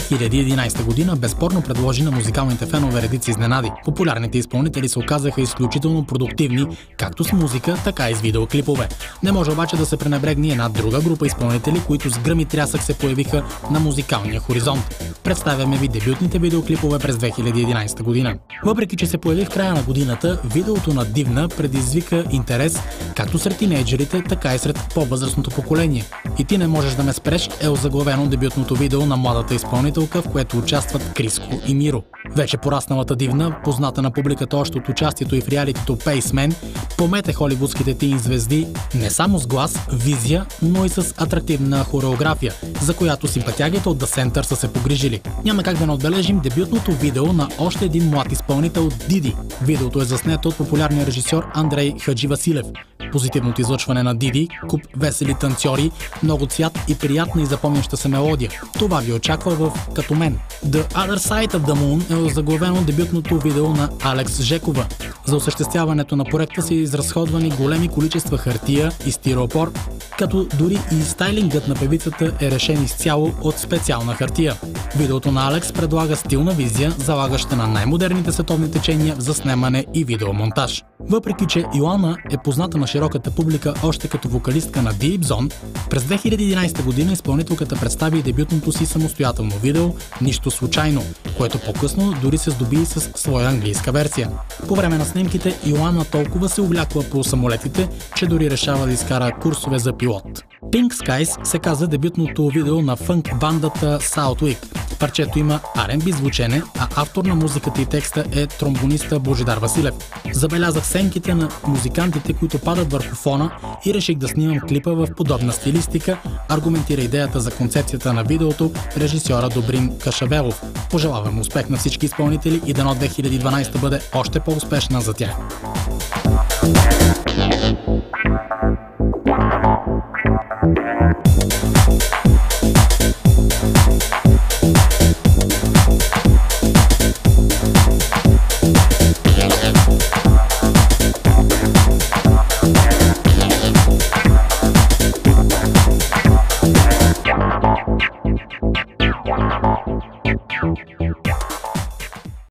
2011 година безспорно предложи на музикалните фенове редици изненади. Популярните изпълнители се оказаха изключително продуктивни, както с музика, така и с видеоклипове. Не може обаче да се пренебрегне една друга група изпълнители, които с гръм и трясък се появиха на музикалния хоризонт. Представяме ви дебютните видеоклипове през 2011 година. Въпреки, че се появи в края на годината, видеото на Дивна предизвика интерес както сред тинейджерите, така и сред по-възрастното поколение. И ти не можеш да ме спреш е озаглавено дебютното видео на младата изпълнителка, в което участват Криско и Миро. Вече порасналата дивна, позната на публиката още от участието и в реалитито Пейсмен, помете холивудските тин звезди не само с глас, визия, но и с атрактивна хореография, за която симпатягите от The Center са се погрижили. Няма как да не отбележим дебютното видео на още един млад изпълнител Диди. Видеото е заснето от популярния режисьор Андрей Хаджи Василев. Позитивното излъчване на Диди, куп весели танцори, много цвят и приятна и запомняща се мелодия. Това ви очаква в Като мен. The Other Side of the Moon е заглавено дебютното видео на Алекс Жекова. За осъществяването на проекта са изразходвани големи количества хартия и стиропор, като дори и стайлингът на певицата е решен изцяло от специална хартия. Видеото на Алекс предлага стилна визия, залагаща на най-модерните световни течения в заснемане и видеомонтаж. Въпреки, че Йоанна е позната на широката публика още като вокалистка на Deep Zone, през 2011 година изпълнителката представи дебютното си самостоятелно видео «Нищо случайно», което по-късно дори се здоби с своя английска версия. По време на снимките Йоанна толкова се увлякла по самолетите, че дори решава да изкара курсове за пилот. Pink Skies се каза дебютното видео на фънк бандата Southwick. Парчето има R&B звучене, а автор на музиката и текста е тромбониста Божидар Василев. Забелязах сенките на музикантите, които падат върху фона и реших да снимам клипа в подобна стилистика, аргументира идеята за концепцията на видеото режисьора Добрин Кашавелов. Пожелавам успех на всички изпълнители и дано 2012 бъде още по-успешна за тях.